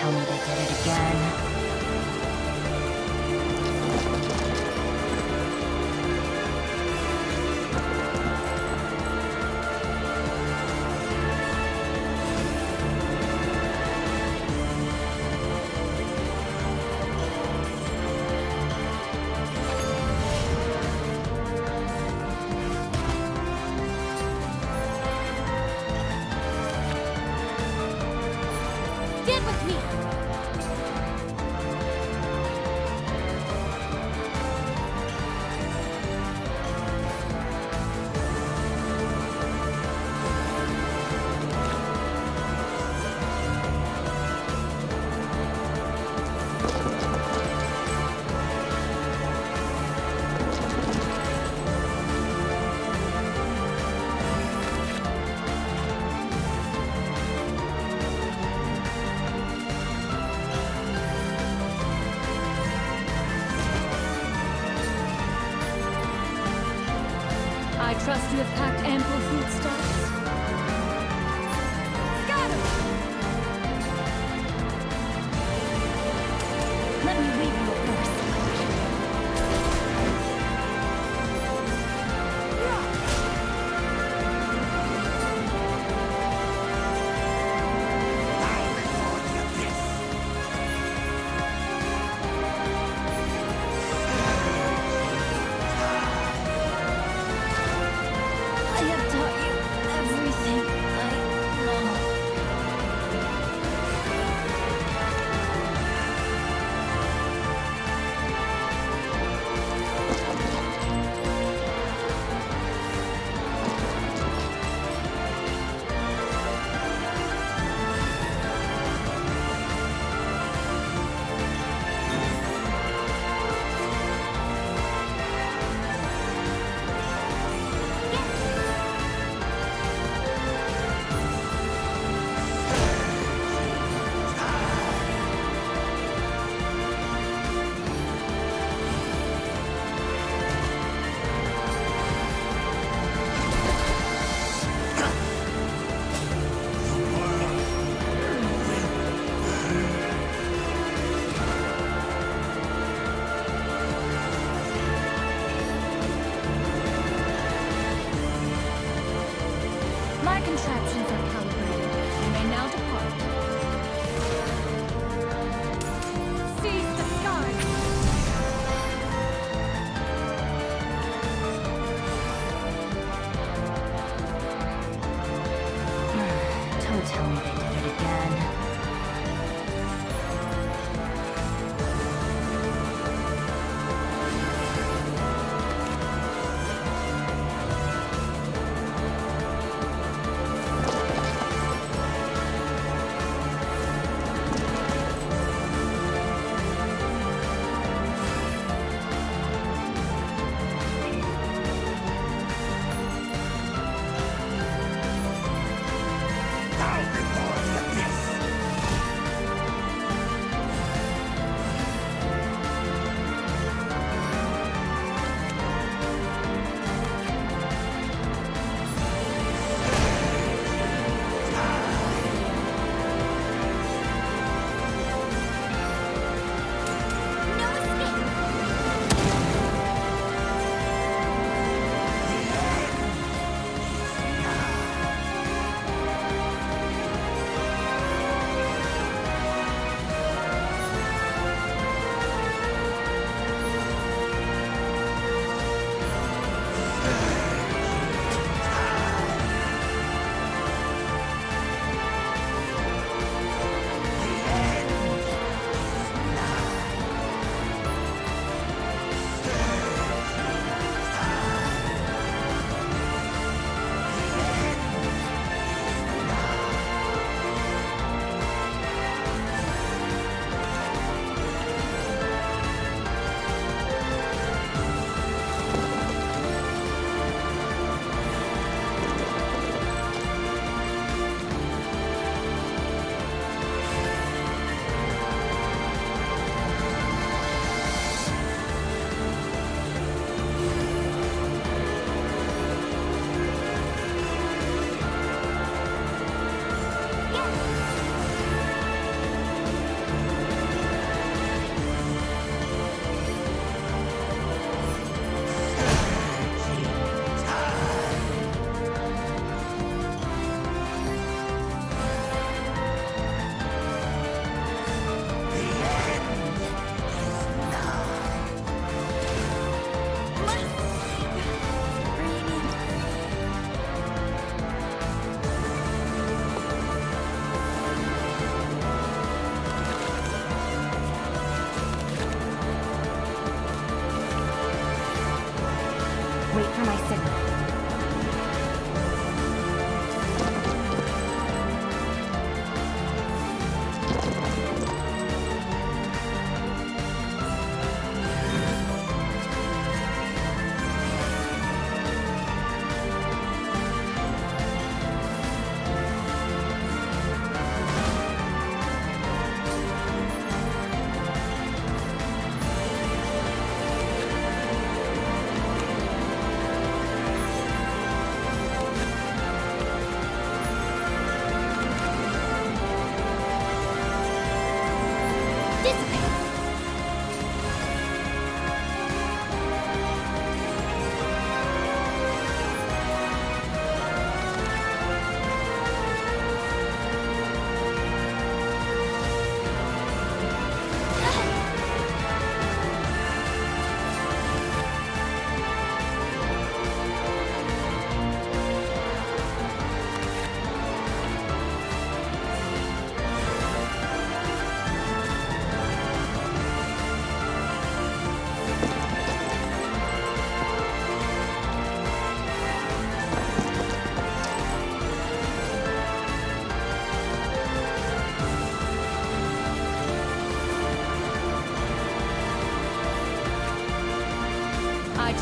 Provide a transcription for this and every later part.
tell me they did it again. I trust you have packed ample foodstuffs?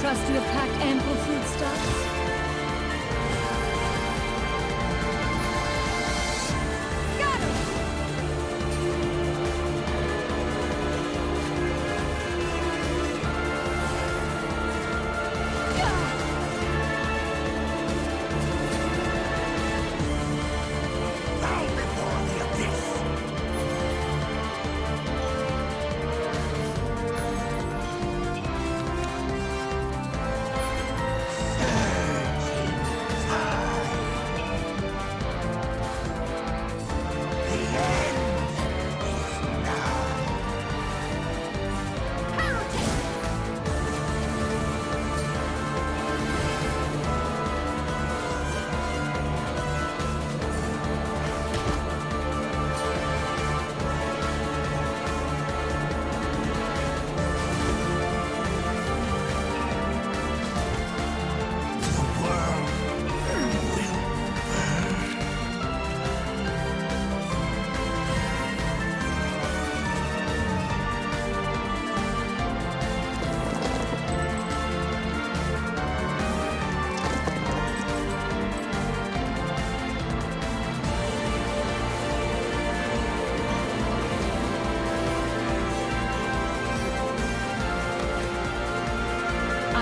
trust you have packed ample food stocks?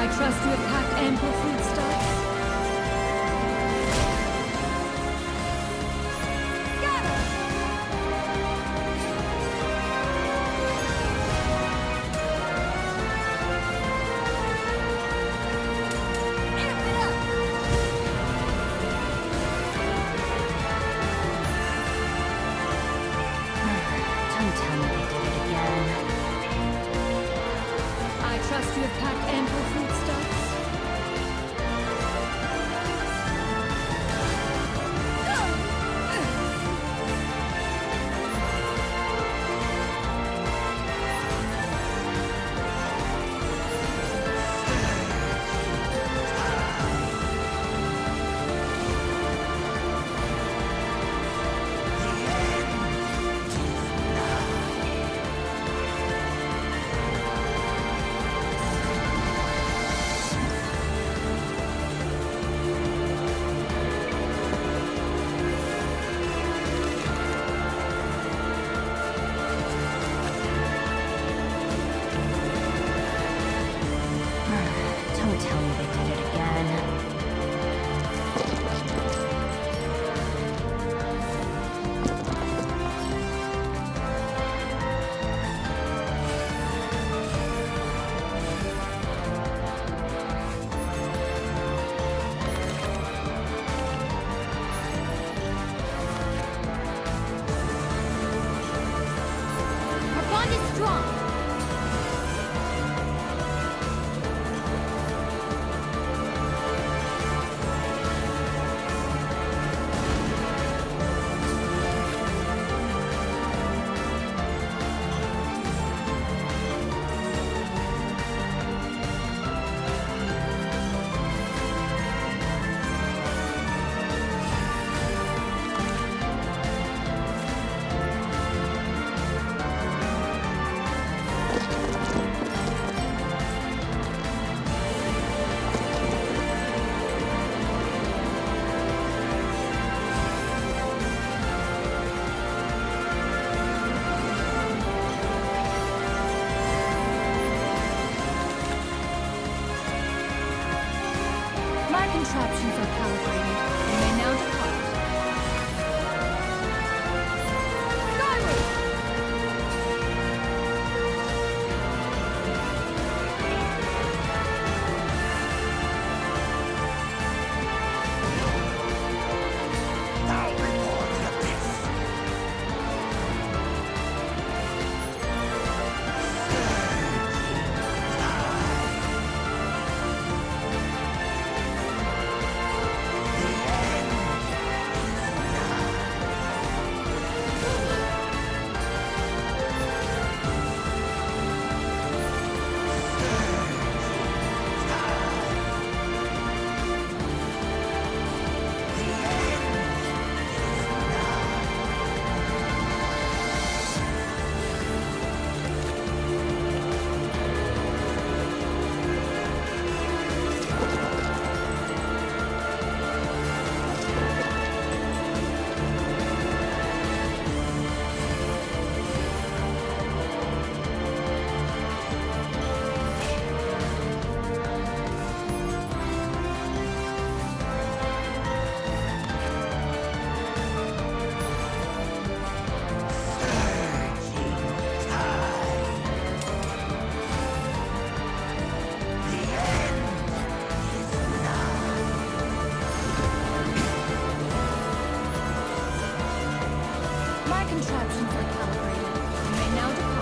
I trust you have packed ample foodstuffs? contraptions are calibrated. You may now deploy.